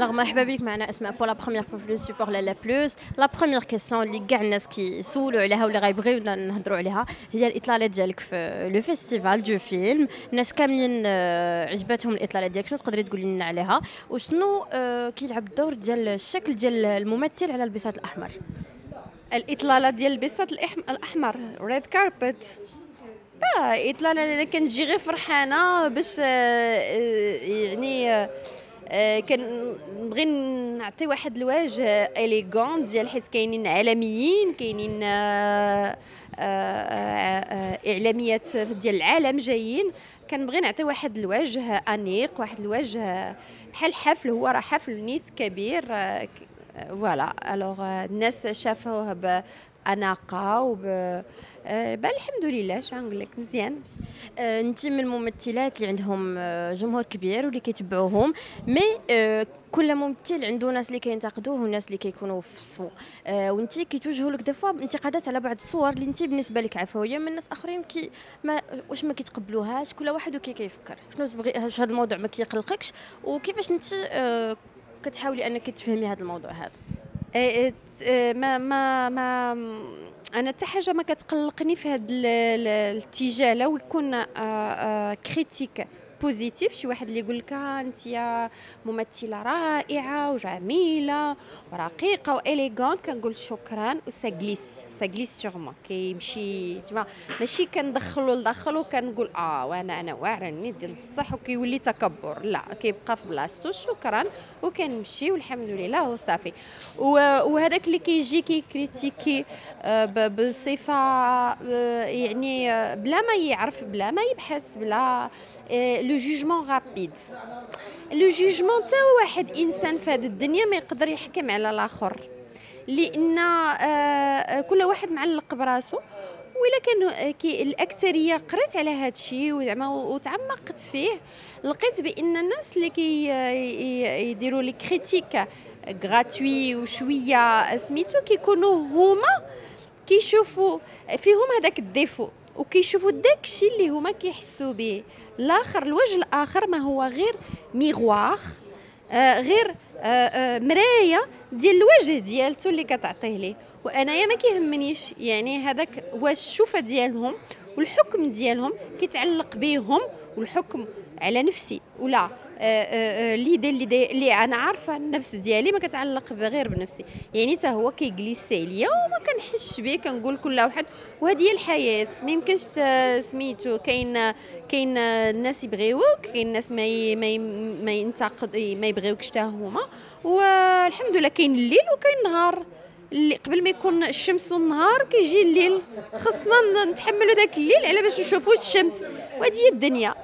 Alors, مرحبا بك. معنا أسماء pour la première fois في لو سوبور لالا بلوس la première question اللي كاع الناس كيسولوا عليها ولا غيبغيو نهضروا عليها هي الاطلالات ديالك في le festival du film الناس كاملين عجباتهم الاطلالات ديالك. شنو تقدري تقولي لنا عليها؟ وشنو كيلعب الدور ديال الشكل ديال الممثل على البساط الأحمر؟ الإطلالة ديال البساط الأحمر red carpet اطلاله كنجي غير فرحانة باش يعني آه، كنبغي نعطي واحد الوجه élégant ديال حيت كاينين عالميين كاينين آه، آه، إعلاميات ديال العالم جايين. كنبغي نعطي واحد الوجه أنيق واحد الوجه بحال حفل هو راه حفل نيت كبير voilà alors الناس شافوه باناقه وب الحمد لله شنقول لك مزيان آه، انت من الممثلات اللي عندهم آه، جمهور كبير واللي كيتبعوهم مي آه، كل ممثل عنده ناس اللي كينتقدوه وناس اللي كيكونوا في السوق وانت كيتوجهوا لك دفوا انتقادات على بعض الصور اللي انت بالنسبة لك عفويه من ناس اخرين كي ما واش ما كيتقبلوهاش كل واحد وكي كيفكر شنو تبغي هذا الموضوع ما كيقلقكش وكيفاش انت كتحاولي أنك تفهمي هذا الموضوع هذا؟ ما ما ما أنا حتى حاجة ما كتقلقني في هذا الاتجاه لو يكون critique positive شي واحد اللي يقول لك آه، انت ممثلة رائعة وجميلة ورقيقة و élégante كنقول شكرا. و ça glisse ça glisse sûrement كيمشي تما ماشي كندخلو لداخل وكنقول آه وأنا أنا واعرة ندير بصح وكيولي تكبر. لا كيبقى في بلاصتو. شكرا. وكنمشي والحمد لله وصافي. وهذاك اللي كيجي كي critiquer آه، بصفة آه، يعني بلا ما يعرف بلا ما يبحث بلا le jugement rapide le jugement تا واحد انسان في هذه الدنيا ما يقدر يحكم على الآخر لأن كل واحد معلق براسو ولا كان الاكثريه قرات على هذا الشيء وزعما وتعمقت فيه لقيت بان الناس اللي كي يديروا les critiques gratuites وشويه سميتو كيكونوا هما كيشوفوا فيهم هذاك ال défaut وكيشوفوا داكشي اللي هما كيحسوا به الآخر الوجه الآخر ما هو غير miroir آه غير آه آه مراية ديال الوجه ديالته اللي كتعطيه ليه. وأنايا ما كيهمنيش يعني هذاك واش الشوفة ديالهم والحكم ديالهم كيتعلق بهم والحكم على نفسي. ولا اللي دي اللي دي اللي أنا عارفة النفس ديالي ما كتعلق غير بنفسي. يعني حتى هو كيجليسي عليا وما كنحسش به كنقول كل واحد وهذه هي الحياة. ما يمكنش سميتو كاين كاين الناس يبغيوك كاين الناس ما ما ما ينتقد ما يبغيوكش حتى هما. والحمد لله كاين الليل وكاين النهار. اللي قبل ما يكون الشمس والنهار كيجي الليل. خصنا نتحملوا ذاك الليل على باش نشوفوا الشمس. وهذه هي الدنيا.